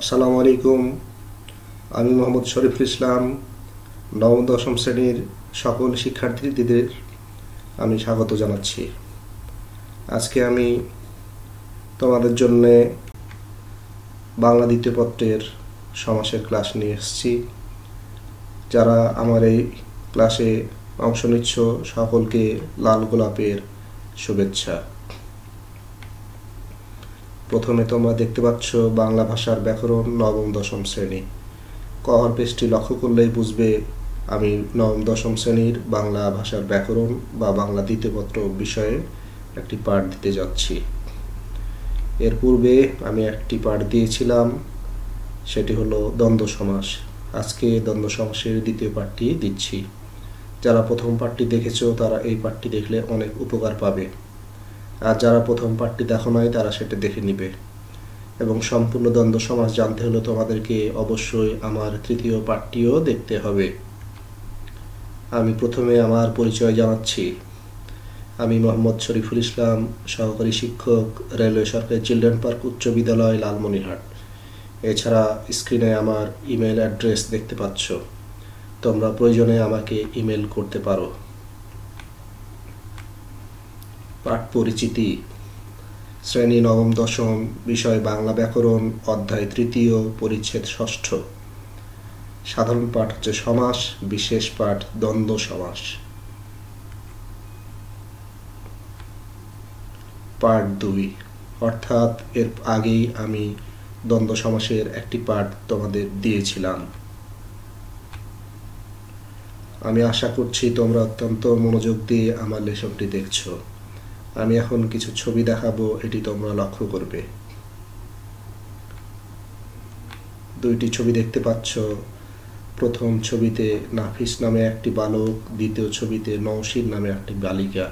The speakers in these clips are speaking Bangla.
আসসালামু আলাইকুম। আমি মোহাম্মদ শরীফুল ইসলাম, নবম, দশম শ্রেণির সকল শিক্ষার্থীদের আমি স্বাগত জানাচ্ছি। আজকে আমি তোমাদের জন্যে বাংলা দ্বিতীয় পত্রের সমাসের ক্লাস নিয়ে এসেছি। যারা আমার এই ক্লাসে অংশ নিচ্ছ, সকলকে লাল গোলাপের শুভেচ্ছা। প্রথমে তোমরা দেখতে পাচ্ছ বাংলা ভাষার ব্যাকরণ নবম, দশম শ্রেণি। কহর পেজটি লক্ষ্য করলেই বুঝবে, আমি নবম, দশম শ্রেণির বাংলা ভাষার ব্যাকরণ বা বাংলা দ্বিতীয়পত্র বিষয়ে একটি পাঠ দিতে যাচ্ছি। এর পূর্বে আমি একটি পাঠ দিয়েছিলাম, সেটি হলো দ্বন্দ্ব সমাস। আজকে দ্বন্দ্ব সমাসের দ্বিতীয় পাঠটি দিচ্ছি। যারা প্রথম পাঠটি দেখেছ, তারা এই পাঠটি দেখলে অনেক উপকার পাবে। আর যারা প্রথম পাঠটি দেখো নাই, তারা সেটা দেখে নিবে। এবং সম্পূর্ণ দ্বন্দ্ব সমাজ জানতে হলে তোমাদেরকে অবশ্যই আমার তৃতীয় পাঠটিও দেখতে হবে। আমি প্রথমে আমার পরিচয় জানাচ্ছি। আমি মোহাম্মদ শরীফুল ইসলাম, সহকারী শিক্ষক, রেলওয়ে সরকারি চিলড্রেন পার্ক উচ্চ বিদ্যালয়, লালমনিরহাট। এছাড়া স্ক্রিনে আমার ইমেল অ্যাড্রেস দেখতে পাচ্ছ। তোমরা প্রয়োজনে আমাকে ইমেল করতে পারো। পাঠ পরিচিতি, শ্রেণি নবম, দশম, বিষয় বাংলা ব্যাকরণ, অধ্যায় তৃতীয়, পরিচ্ছেদ ষষ্ঠ। সাধারণ পাঠ হচ্ছে সমাস, বিশেষ পাঠ দ্বন্দ্ব সমাস। পাঠ দুই। অর্থাৎ এর আগেই আমি দ্বন্দ্ব সমাসের একটি পাঠ তোমাদের দিয়েছিলাম। আমি আশা করছি তোমরা অত্যন্ত মনোযোগ দিয়ে আমার লেসনটি দেখছ। আমি এখন কিছু ছবি দেখাবো, এটি তোমরা লক্ষ্য করবে। দুইটি ছবি দেখতে পাচ্ছ। প্রথম ছবিতে নাফিস নামে একটি বালক, দ্বিতীয় ছবিতে নৌসিন নামে একটি বালিকা।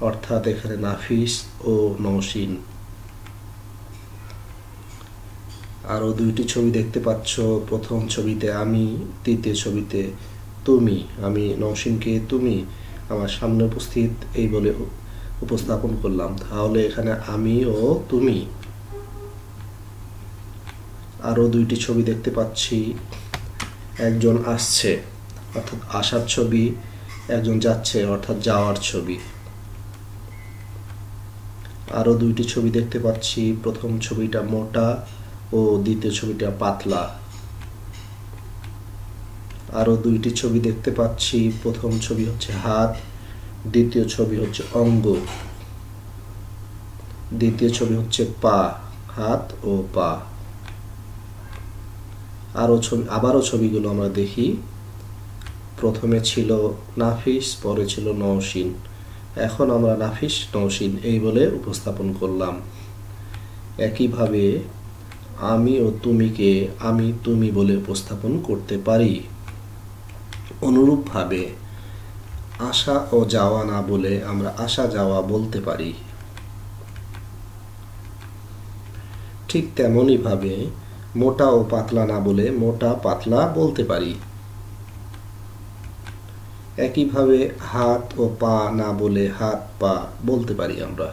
অর্থাৎ এখানে নাফিস ও নৌসিন আরও দুইটি ছবি দেখতে পাচ্ছ। প্রথম ছবিতে আমি, তৃতীয় ছবিতে তুমি। আমি নৌসিনকে তুমি। আমার সামনে উপস্থিত, এই বলে উপস্থাপন করলাম, তাহলে এখানে আমি ও তুমি। আরও দুইটি ছবি দেখতে পাচ্ছি। একজন আসছে, অর্থাৎ আসার ছবি, একজন যাচ্ছে, অর্থাৎ যাওয়ার ছবি। আরও দুইটি ছবি দেখতে পাচ্ছি, প্রথম ছবিটা মোটা ও দ্বিতীয় ছবিটা পাতলা। আরও দুইটি ছবি দেখতে পাচ্ছি, প্রথম ছবি হচ্ছে হাত দ্বিতীয় ছবি হচ্ছে অঙ্গ। দ্বিতীয় ছবি হচ্ছে পা, হাত ও পা। আরও ছবি, আবারও ছবিগুলো আমরা দেখি। প্রথমে ছিল নাফিস, পরে ছিল নৌসিন এখন আমরা নাফিস নৌসিন এই বলে উপস্থাপন করলাম। একইভাবে আমি ও তুমিকে আমি তুমি বলে উপস্থাপন করতে পারি। অনুরূপভাবে আসা ও যাওয়া না বলে আমরা আসা যাওয়া বলতে পারি। ঠিক তেমনই ভাবে মোটা ও পাতলা না বলে মোটা পাতলা বলতে পারি। একইভাবে হাত ও পা না বলে হাত পা বলতে পারি আমরা।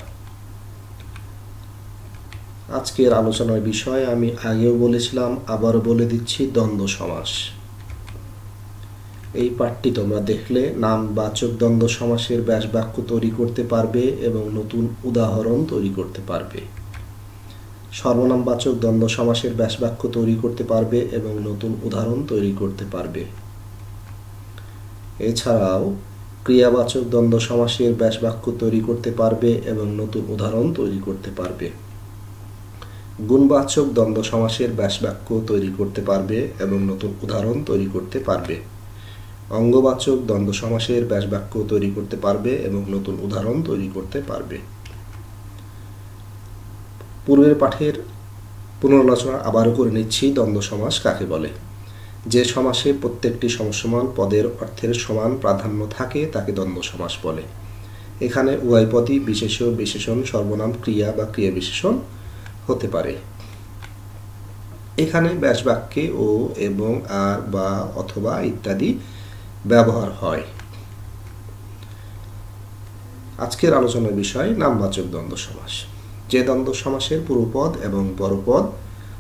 আজকের আলোচনার বিষয় আমি আগেও বলেছিলাম, আবারও বলে দিচ্ছি, দ্বন্দ্ব সমাস। এই পাঠটি তোমরা দেখলে নামবাচক দ্বন্দ্ব সমাসের ব্যাস বাক্য তৈরি করতে পারবে এবং নতুন উদাহরণ তৈরি করতে পারবে। সর্বনামবাচক দ্বন্দ্ব সমাসের ব্যাস বাক্য তৈরি করতে পারবে এবং নতুন উদাহরণ তৈরি করতে পারবে। এছাড়াও ক্রিয়াবাচক দ্বন্দ্ব সমাসের ব্যাস বাক্য তৈরি করতে পারবে এবং নতুন উদাহরণ তৈরি করতে পারবে। গুণবাচক দ্বন্দ্ব সমাসের ব্যাস বাক্য তৈরি করতে পারবে এবং নতুন উদাহরণ তৈরি করতে পারবে। অঙ্গবাচক দ্বন্দ্ব সমাসের ব্যাস বাক্য তৈরি করতে পারবে এবং নতুন উদাহরণ তৈরি করতে পারবে। পূর্বের পাঠের পুনরালোচনা আবারও করে নিচ্ছি, দ্বন্দ্ব সমাস কাকে বলে? যে সমাসে প্রত্যেকটি সমসমান পদের অর্থের সমান প্রাধান্য থাকে, তাকে দ্বন্দ্ব সমাস বলে। এখানে উভয় পদই বিশেষ বিশেষণ, সর্বনাম, ক্রিয়া বা ক্রিয়া বিশেষণ হতে পারে। এখানে ব্যাস বাক্যে ও এবং আর বা অথবা ইত্যাদি ব্যবহার হয়। আজকের আলোচনার বিষয় নামবাচক দ্বন্দ্ব সমাস। যে দ্বন্দ্ব সমাসের পূর্বপদ এবং পরপদ,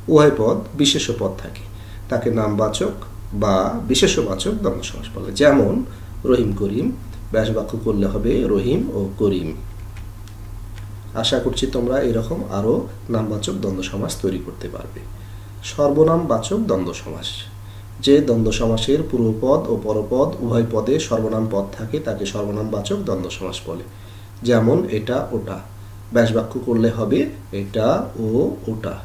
উভয় পদ বিশেষ পদ থাকে। তাকে নামবাচক বা বিশেষবাচক দ্বন্দ্ব সমাস বলে। যেমন, রহিম করিম ব্যাস বাক্য করলে হবে রহিম ও করিম। আশা করছি তোমরা এরকম আরও নামবাচক দ্বন্দ্ব সমাস তৈরি করতে পারবে। সর্বনাম বাচক দ্বন্দ্ব সমাস। যে দ্বন্দ্ব সমাসের পূর্বপদ ও পরপদ উভয় পদে সর্বনাম পদ থাকে, তাকে সর্বনাম বাচক দ্বন্দ্ব সমাস বলে। যেমন এটা, ওটা। ব্যাস বাক্য করলে হবে এটা ও ওটা।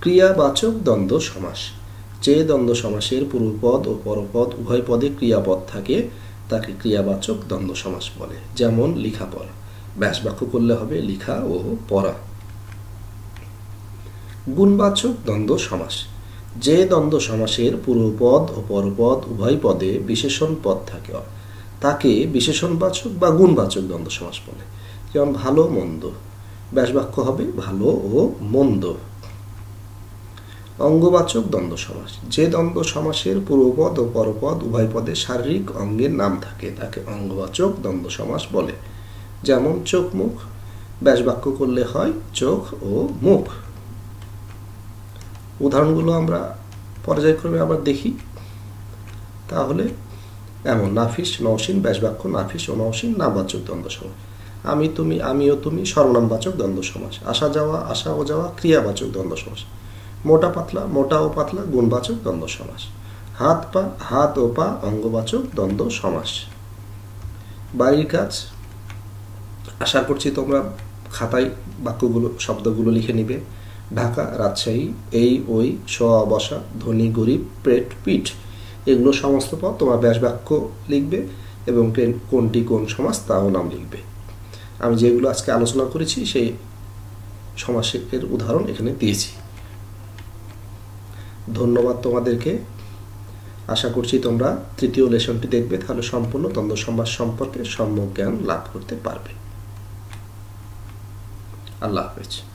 ক্রিয়াবাচক দ্বন্দ্ব সমাস। যে দ্বন্দ্ব সমাসের পূর্বপদ ও পরপদ উভয় পদে ক্রিয়াপদ থাকে, তাকে ক্রিয়াবাচক দ্বন্দ্ব সমাস বলে। যেমন লিখাপড়া ব্যাস বাক্য করলে হবে লিখা ও পড়া। গুণবাচক দ্বন্দ্ব সমাস। যে দ্বন্দ্ব সমাসের পূর্বপদ ও পরপদ উভয় পদে বিশেষণ পদ থাকে। তাকে বিশেষণবাচক বা গুণবাচক দ্বন্দ্ব সমাস বলে। যেমন ভালো, মন্দ। ব্যাস বাক্য হবে ভালো ও মন্দ। অঙ্গবাচক দ্বন্দ্ব সমাস। যে দ্বন্দ্ব সমাসের পূর্বপদ ও পরপদ উভয় পদে শারীরিক অঙ্গের নাম থাকে, তাকে অঙ্গবাচক দ্বন্দ্ব সমাস বলে। যেমন চোখ মুখ ব্যাস বাক্য করলে হয় চোখ ও মুখ। উদাহরণগুলো আমরা পর্যায়ক্রমে আবার দেখি। তাহলে এমন, নাফিস নওসিন ব্যাস বাক্য নাফিস ও নওসিন নামবাচক দ্বন্দ্ব সমাস। আমি, তুমি, আমিও, তুমি, সর্বনামবাচক দ্বন্দ্ব সমাস। আসা যাওয়া আসা ও যাওয়া, ক্রিয়াবাচক দ্বন্দ্ব সমাস। মোটা পাতলা, মোটা ও পাতলা, গুণবাচক দ্বন্দ্ব সমাস। হাত পা, হাত ও পা, অঙ্গবাচক দ্বন্দ্ব সমাস। বাড়ির কাজ, আশা করছি তোমরা খাতায় বাক্যগুলো, শব্দগুলো লিখে নিবে। ঢাকা, রাজশাহী, এই, ওই স বসা, ধনী, গরিব, পেট, পিঠ, এগুলো সমস্ত পদ তোমার ব্যাস বাক্য লিখবে এবং কোনটি কোন সমাজ তাও নাম লিখবে। আমি যেগুলো আজকে আলোচনা করেছি সেই সমাসের উদাহরণ এখানে দিয়েছি। ধন্যবাদ তোমাদেরকে। আশা করছি তোমরা তৃতীয় লেসনটি দেখবে, তাহলে সম্পূর্ণ দ্বন্দ্ব সমাজ সম্পর্কে সম্যক জ্ঞান লাভ করতে পারবে। আল্লাহ হাফেজ।